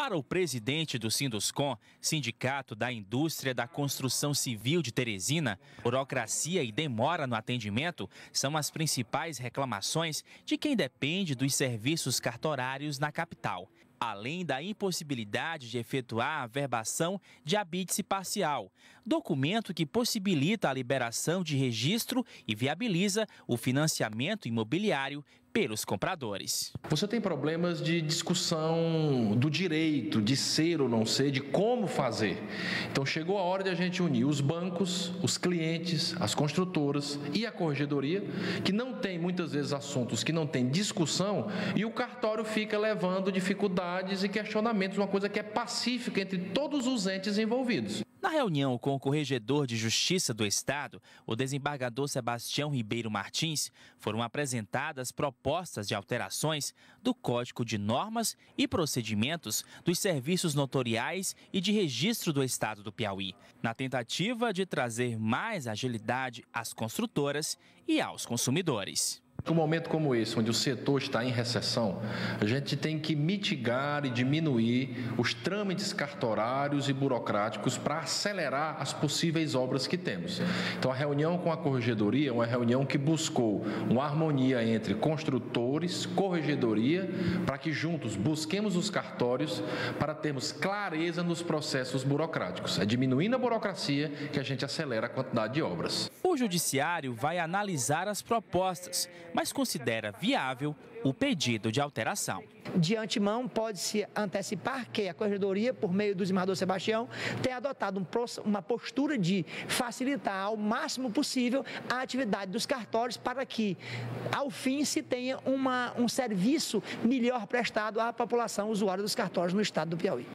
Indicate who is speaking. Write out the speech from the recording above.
Speaker 1: Para o presidente do Sinduscom, Sindicato da Indústria da Construção Civil de Teresina, burocracia e demora no atendimento são as principais reclamações de quem depende dos serviços cartorários na capital além da impossibilidade de efetuar a verbação de habite parcial, documento que possibilita a liberação de registro e viabiliza o financiamento imobiliário pelos compradores.
Speaker 2: Você tem problemas de discussão do direito, de ser ou não ser, de como fazer. Então chegou a hora de a gente unir os bancos, os clientes, as construtoras e a corregedoria, que não tem muitas vezes assuntos que não tem discussão e o cartório fica levando dificuldades e questionamentos, uma coisa que é pacífica entre todos os entes envolvidos.
Speaker 1: Reunião com o Corregedor de Justiça do Estado, o desembargador Sebastião Ribeiro Martins, foram apresentadas propostas de alterações do Código de Normas e Procedimentos dos Serviços Notoriais e de Registro do Estado do Piauí, na tentativa de trazer mais agilidade às construtoras e aos consumidores.
Speaker 2: Num momento como esse, onde o setor está em recessão, a gente tem que mitigar e diminuir os trâmites cartorários e burocráticos para acelerar as possíveis obras que temos. Então, a reunião com a corregedoria é uma reunião que buscou uma harmonia entre construtores, corregedoria, para que juntos busquemos os cartórios para termos clareza nos processos burocráticos. É diminuindo a burocracia que a gente acelera a quantidade de obras.
Speaker 1: O Judiciário vai analisar as propostas mas considera viável o pedido de alteração.
Speaker 3: De antemão, pode-se antecipar que a Corregedoria, por meio do desembargador Sebastião, tenha adotado uma postura de facilitar ao máximo possível a atividade dos cartórios para que, ao fim, se tenha uma, um serviço melhor prestado à população usuária dos cartórios no estado do Piauí.